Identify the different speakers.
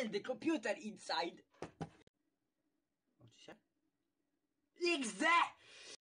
Speaker 1: And the computer inside.
Speaker 2: What you say?
Speaker 1: Exact!